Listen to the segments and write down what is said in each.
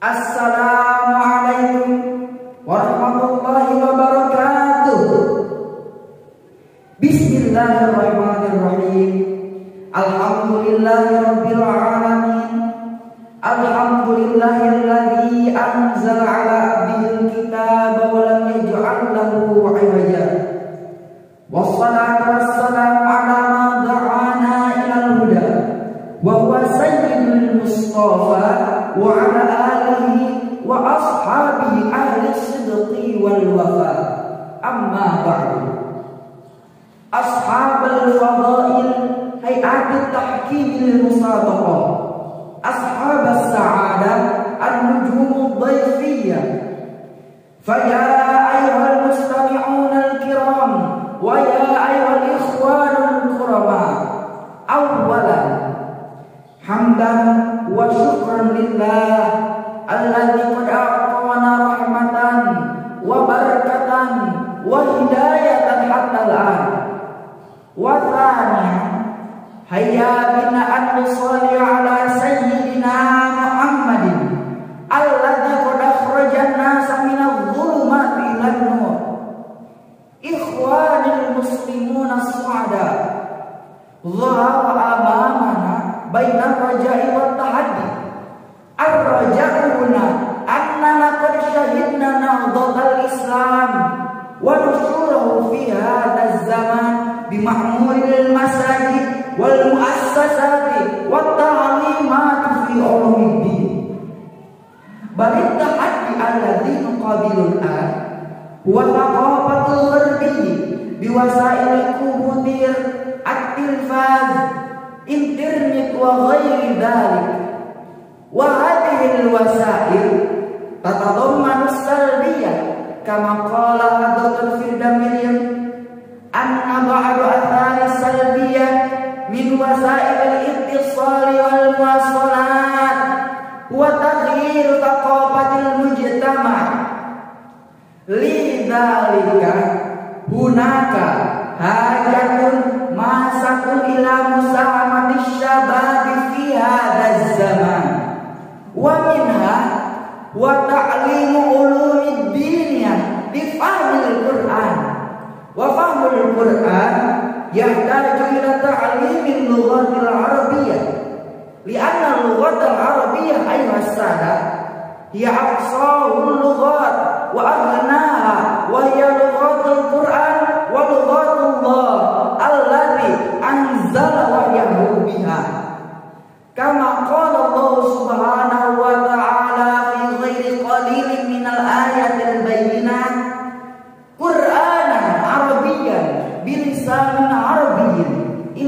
Assalamualaikum warahmatullahi wabarakatuh. Bismillahirrahmanirrahim. Alhamdulillahirabbil alamin. Alhamdulillahilladzi anzala ala abdihil kitaba wa lam yaj'al lahu 'iwaja. Wassalatu wassalamu ala ma da'ana ilal huda. Wa huwa sayyidul mustafa وعلى آله وأصحابه أهل الصدق والوفاء. أما بعد. أصحاب الفضائل هيئات التحكيم المسابقة أصحاب السعادة النجوم الضيفية. فيا أيها المستمعون الكرام ويا أيها الإخوان الكرماء. وثانيا هيا بنا أن نصلي على سيدنا محمد الذي قد أخرج الناس من الظلمات إلى النور إخواني المسلمون السعداء ظهر أمامنا بين الرجاء والتحدي الرجاء هنا أننا قد شهدنا نهضة الإسلام ونشوره في هذا الزمان bimahmuril masajid wal muassasati wat ta'limat fi ulumuddin balik tahaddi alladhi nuqabilul an wa thaqafatul gharbi biwasail kubutir at-tilfaz internet wa ghairi dhalik. Wa hadhihi al-wasail tatadammanu salbiyah kama qala hadratul firdamir anna min wasa'il al-ittisal wal muwasalat wa taghyir taqafatil mujtama' lidzalika hunaka hajatun masakun ila musahamati syababi fi hadha zaman. Wa minha wa ta'limu ulumid dunya Qur'an wa Qur'an yahtaju ila ta'limil lughatil arabiyyah lianna lughatil arabiyyah ayuha sada hiya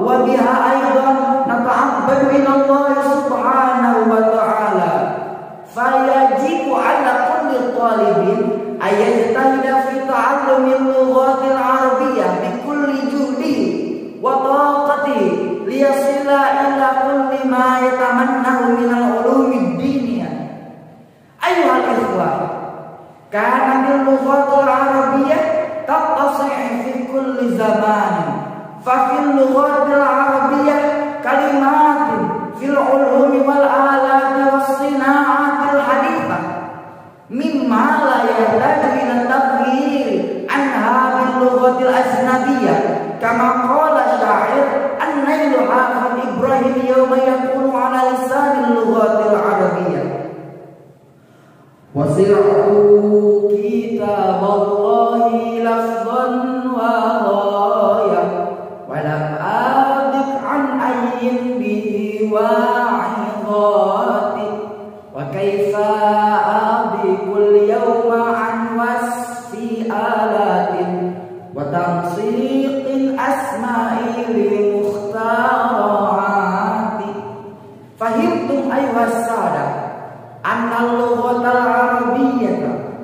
وبها أيضا نتعبد إلى الله سبحانه وتعالى فيجب على كل طالب أن يجتهد في تعلم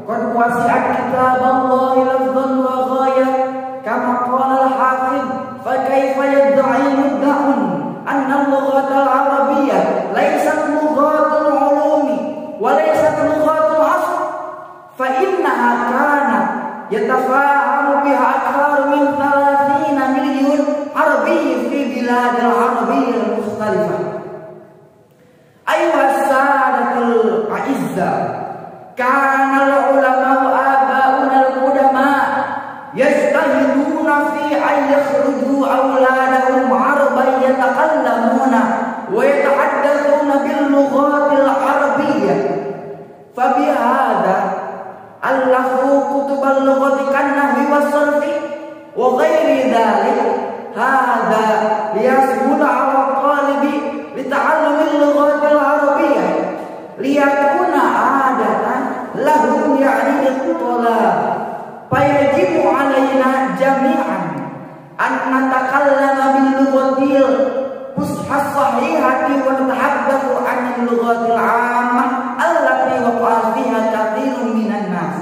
قد وسعت كتاب الله لفظا وغاية كما قال الحافظ فكيف يدعي مدع أن اللغة العربية ليست لغات العلوم وليست لغات العصر فإنها كانت يتفاهم بها أكثر من ثلاثين مليون عربي في بلاد العربية المختلفة. أيها السادة الأعزة كان يتكلمون ويتحدثون باللغات العربية فبهذا ألفوا كتب اللغة كالنحو والصرف وغير ذلك هذا ليسهل على الطالب لتعلم اللغة العربية ليكون عادة لهم يعني الطلاب فيجب علينا جميعا أن نتكلم nubatil mushaf sahihati wa natahabbathu anil lughatil ammah allati waqa'a fiha katsirun minan nas.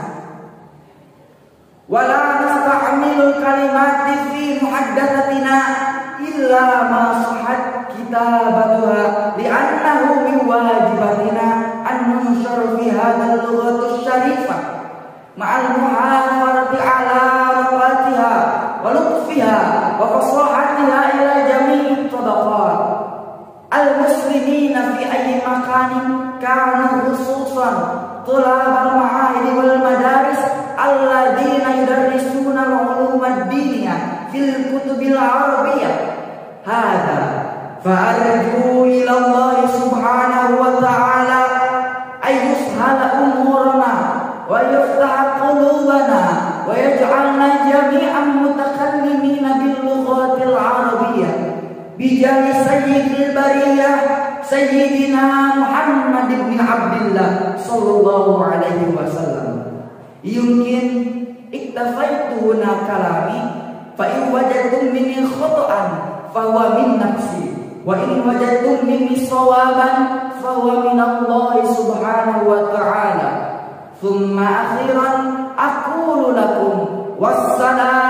Wa la nasta'milu kalimati fi muhaddatsatina illa ma sahat kitabatuha li'annahu min wajibatina an nunshur fi hadzal lughatil syarifah ma'al muhafarati ala rafatiha wa lutfiha wa fasahatiha khairil tabaqat al muslimina fi ayyi makanin kana khususan tulabal ma'ahid wal madaris alladziina yudarrisuna ulumad dinia fil kutubil arabiyyah hadza fa'arju ila Allah subhanahu wa ta'ala Sayyidina Muhammad bin Abdullah sallallahu alaihi wasallam. Yumkin iktafaitu na kalami fa in wajadtum minni khata'an fa huwa min nafsi wa in wajadtum minni sawaban fa huwa min Allah subhanahu wa ta'ala. Thumma akhiran aqulu lakum wassalam